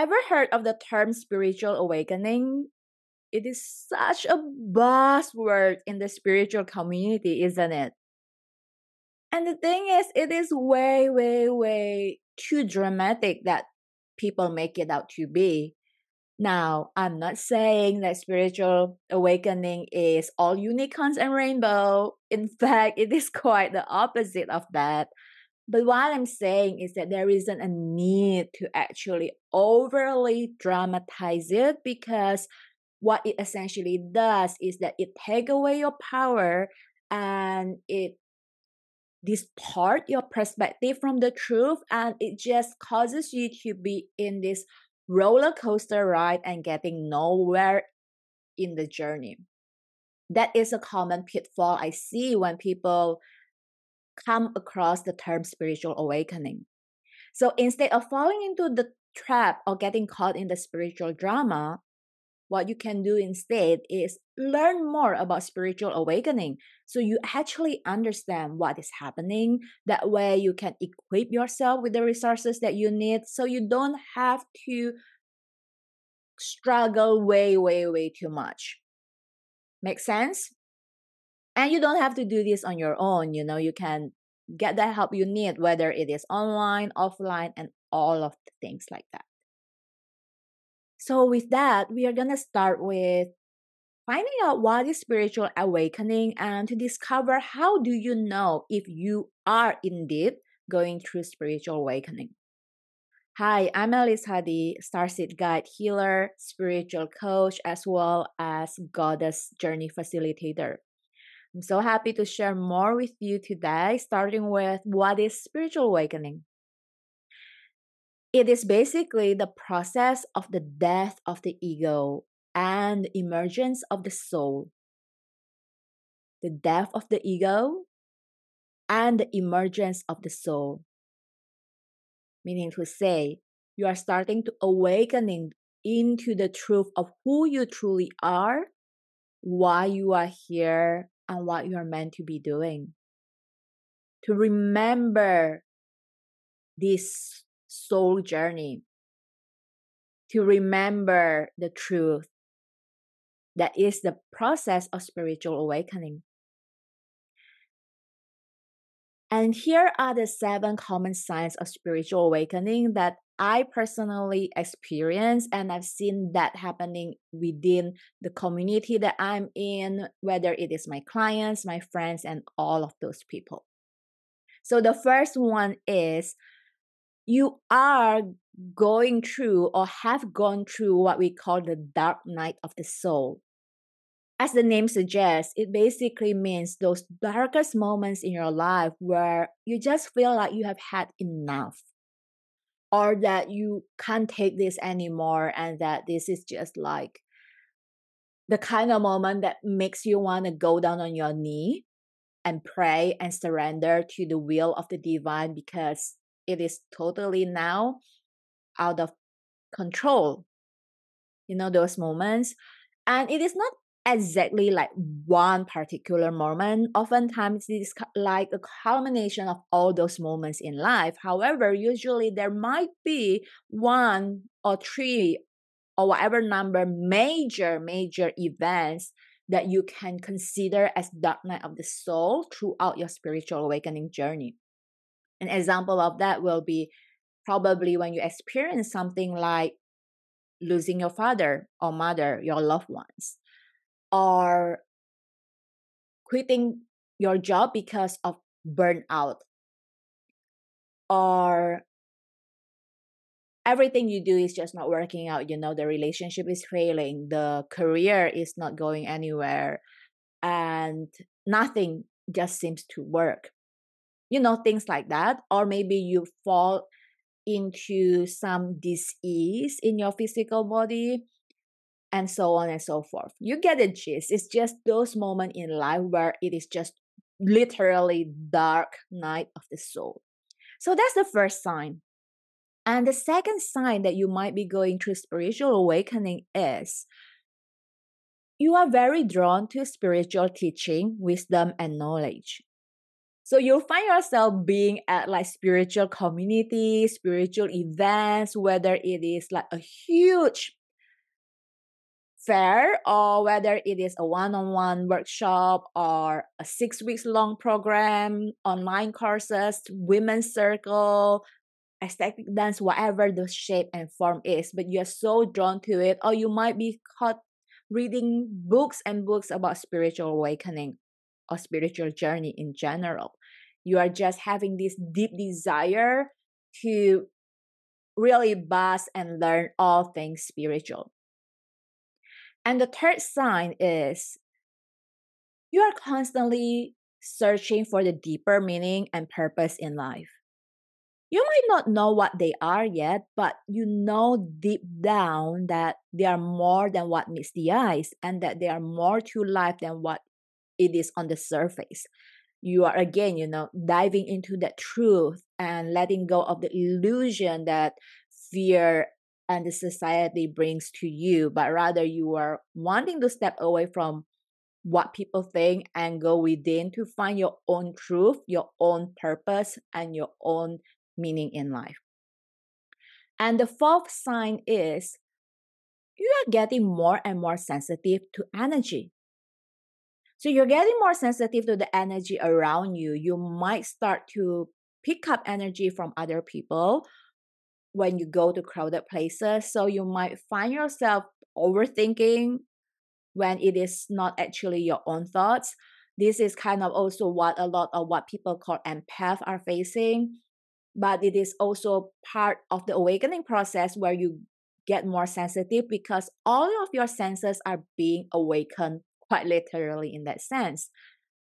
Ever heard of the term spiritual awakening? It is such a buzzword in the spiritual community, isn't it? And the thing is, it is way, way, way too dramatic that people make it out to be. Now, I'm not saying that spiritual awakening is all unicorns and rainbow. In fact, it is quite the opposite of that. But what I'm saying is that there isn't a need to actually overly dramatize it because what it essentially does is that it take away your power and it distort your perspective from the truth and it just causes you to be in this roller coaster ride and getting nowhere in the journey. That is a common pitfall i see when people come across the term spiritual awakening so instead of falling into the trap or getting caught in the spiritual drama what you can do instead is learn more about spiritual awakening so you actually understand what is happening. That way, you can equip yourself with the resources that you need so you don't have to struggle way, way, way too much. Make sense? And you don't have to do this on your own. You know, you can get the help you need, whether it is online, offline, and all of the things like that. So, with that, we are going to start with finding out what is spiritual awakening and to discover how do you know if you are indeed going through spiritual awakening. Hi, I'm Elies Hadi, Starseed Guide Healer, spiritual coach, as well as Goddess Journey Facilitator. I'm so happy to share more with you today, starting with what is spiritual awakening. It is basically the process of the death of the ego and emergence of the soul. The death of the ego and the emergence of the soul. Meaning to say, you are starting to awakening into the truth of who you truly are, why you are here, and what you are meant to be doing. To remember this soul journey to remember the truth that is the process of spiritual awakening. And here are the seven common signs of spiritual awakening that I personally experience, and I've seen that happening within the community that I'm in, whether it is my clients, my friends, and all of those people. So the first one is you are going through or have gone through what we call the dark night of the soul. As the name suggests, it basically means those darkest moments in your life where you just feel like you have had enough or that you can't take this anymore and that this is just like the kind of moment that makes you want to go down on your knee and pray and surrender to the will of the divine because it is totally now out of control. You know, those moments. And it is not exactly like one particular moment. Oftentimes, it is like a culmination of all those moments in life. However, usually there might be one or three or whatever number major, major events that you can consider as dark night of the soul throughout your spiritual awakening journey. An example of that will be probably when you experience something like losing your father or mother, your loved ones, or quitting your job because of burnout, or everything you do is just not working out. You know, the relationship is failing, the career is not going anywhere, and nothing just seems to work you know things like that or maybe you fall into some disease in your physical body and so on and so forth. You get the gist. It's just those moments in life where it is just literally dark night of the soul. So that's the first sign. And the second sign that you might be going through spiritual awakening is you are very drawn to spiritual teaching, wisdom, and knowledge. So you'll find yourself being at like spiritual community, spiritual events, whether it is like a huge fair or whether it is a one-on-one workshop or a six weeks long program online courses women's circle aesthetic dance whatever the shape and form is but you're so drawn to it or you might be caught reading books and books about spiritual awakening or spiritual journey in general. You are just having this deep desire to really buzz and learn all things spiritual and the third sign is you are constantly searching for the deeper meaning and purpose in life. You might not know what they are yet, but you know deep down that they are more than what meets the eyes and that they are more to life than what it is on the surface. You are again, you know, diving into that truth and letting go of the illusion that fear and the society brings to you, but rather you are wanting to step away from what people think and go within to find your own truth, your own purpose, and your own meaning in life. And the fourth sign is you are getting more and more sensitive to energy. So you're getting more sensitive to the energy around you. You might start to pick up energy from other people when you go to crowded places. So you might find yourself overthinking when it is not actually your own thoughts. This is kind of also what a lot of what people call empath are facing. But it is also part of the awakening process where you get more sensitive because all of your senses are being awakened quite literally in that sense.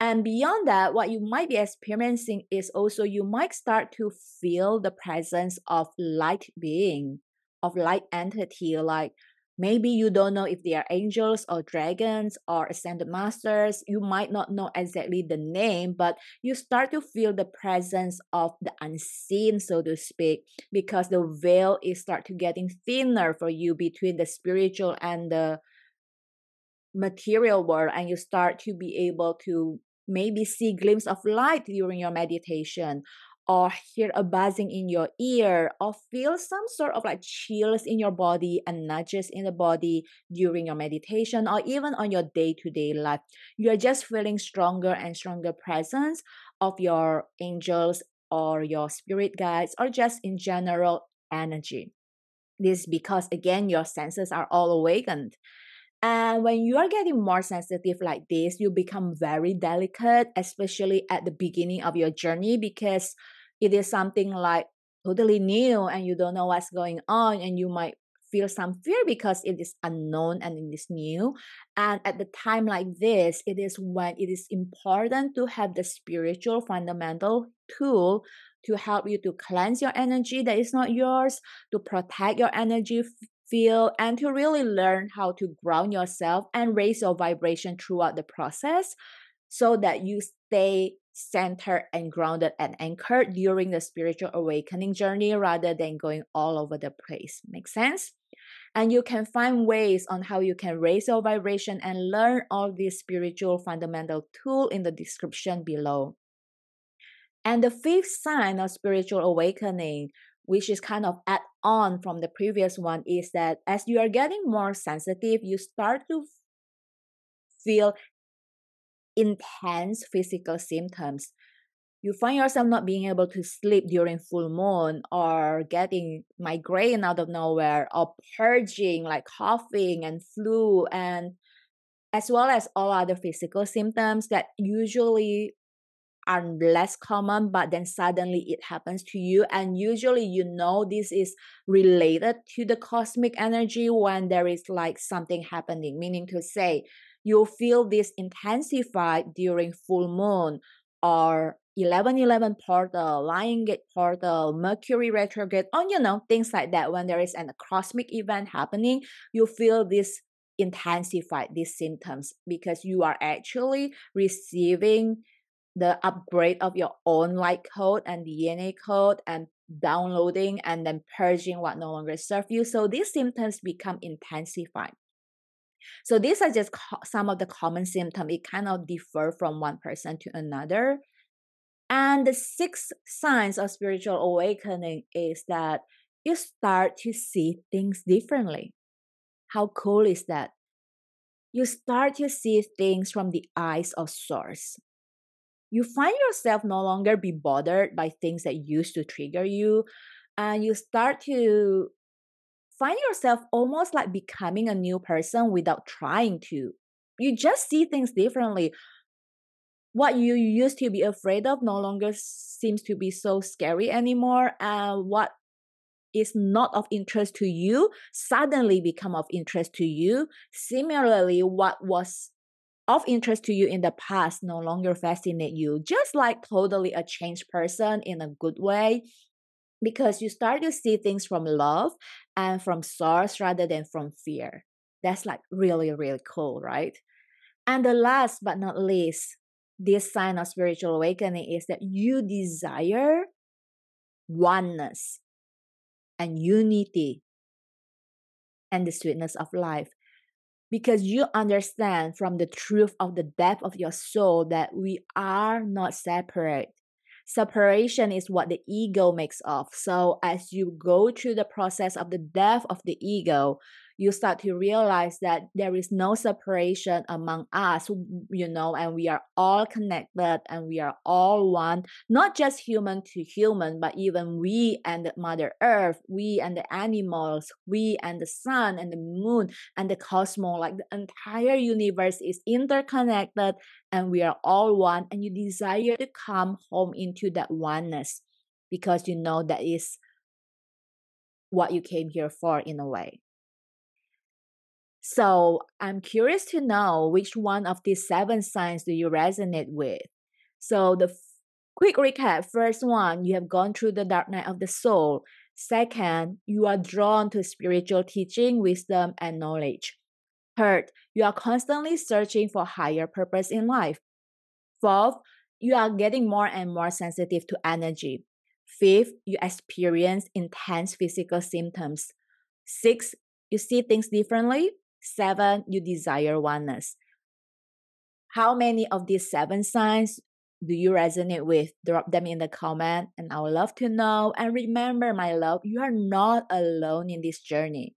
And beyond that, what you might be experiencing is also you might start to feel the presence of light being, of light entity, like maybe you don't know if they are angels or dragons or ascended masters. You might not know exactly the name, but you start to feel the presence of the unseen, so to speak, because the veil is start to getting thinner for you between the spiritual and the material world and you start to be able to maybe see glimpse of light during your meditation or hear a buzzing in your ear or feel some sort of like chills in your body and nudges in the body during your meditation or even on your day-to-day life. You are just feeling stronger and stronger presence of your angels or your spirit guides or just in general energy. This because again your senses are all awakened and when you are getting more sensitive like this, you become very delicate, especially at the beginning of your journey, because it is something like totally new and you don't know what's going on, and you might feel some fear because it is unknown and it is new. And at the time like this, it is when it is important to have the spiritual fundamental tool to help you to cleanse your energy that is not yours, to protect your energy feel, and to really learn how to ground yourself and raise your vibration throughout the process so that you stay centered and grounded and anchored during the spiritual awakening journey rather than going all over the place. Make sense? And you can find ways on how you can raise your vibration and learn all these spiritual fundamental tool in the description below. And the fifth sign of spiritual awakening which is kind of add on from the previous one, is that as you are getting more sensitive, you start to feel intense physical symptoms. You find yourself not being able to sleep during full moon or getting migraine out of nowhere or purging like coughing and flu and as well as all other physical symptoms that usually are less common, but then suddenly it happens to you. And usually, you know, this is related to the cosmic energy when there is like something happening, meaning to say, you feel this intensified during full moon or 1111 portal, Lion Gate portal, Mercury retrograde, or you know, things like that. When there is an, a cosmic event happening, you feel this intensified these symptoms because you are actually receiving the upgrade of your own light code and DNA code and downloading and then purging what no longer serve you. So these symptoms become intensified. So these are just co- some of the common symptoms. It kind of differ from one person to another. And the sixth signs of spiritual awakening is that you start to see things differently. How cool is that? You start to see things from the eyes of source. You find yourself no longer be bothered by things that used to trigger you, and you start to find yourself almost like becoming a new person without trying to. You just see things differently what you used to be afraid of no longer seems to be so scary anymore and what is not of interest to you suddenly become of interest to you similarly what was of interest to you in the past no longer fascinate you just like totally a changed person in a good way because you start to see things from love and from source rather than from fear. That's like really really cool right? And the last but not least this sign of spiritual awakening is that you desire oneness and unity and the sweetness of life because you understand from the truth of the depth of your soul that we are not separate. Separation is what the ego makes of. So as you go through the process of the death of the ego you start to realize that there is no separation among us, you know, and we are all connected and we are all one, not just human to human, but even we and Mother Earth, we and the animals, we and the sun and the moon and the cosmos, like the entire universe is interconnected and we are all one. And you desire to come home into that oneness because you know that is what you came here for in a way. So I'm curious to know which one of these seven signs do you resonate with. So the f- quick recap first one, you have gone through the dark night of the soul. Second, you are drawn to spiritual teaching, wisdom, and knowledge. Third, you are constantly searching for higher purpose in life. Fourth, you are getting more and more sensitive to energy. Fifth, you experience intense physical symptoms. Sixth, you see things differently. Seven, you desire oneness. How many of these seven signs do you resonate with? Drop them in the comment and I would love to know. And remember, my love, you are not alone in this journey.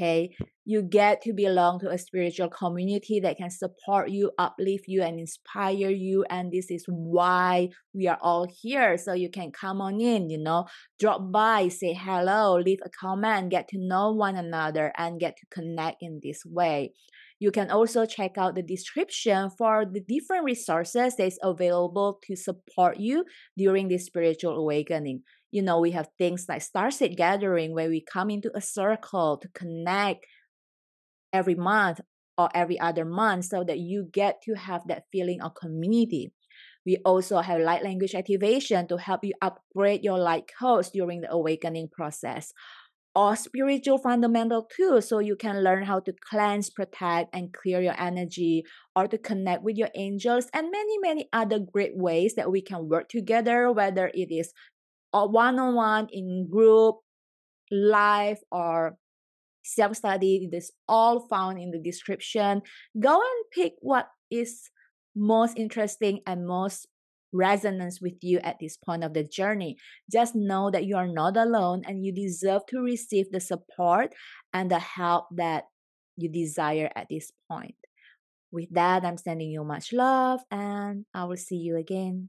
Okay, you get to belong to a spiritual community that can support you, uplift you, and inspire you. And this is why we are all here. So you can come on in, you know, drop by, say hello, leave a comment, get to know one another, and get to connect in this way. You can also check out the description for the different resources that's available to support you during this spiritual awakening you know, we have things like Starseed Gathering where we come into a circle to connect every month or every other month so that you get to have that feeling of community. We also have light language activation to help you upgrade your light codes during the awakening process. Or spiritual fundamental tools so you can learn how to cleanse, protect, and clear your energy, or to connect with your angels, and many, many other great ways that we can work together, whether it is one on one, in group, live, or self study. It is all found in the description. Go and pick what is most interesting and most resonance with you at this point of the journey. Just know that you are not alone and you deserve to receive the support and the help that you desire at this point. With that, I'm sending you much love and I will see you again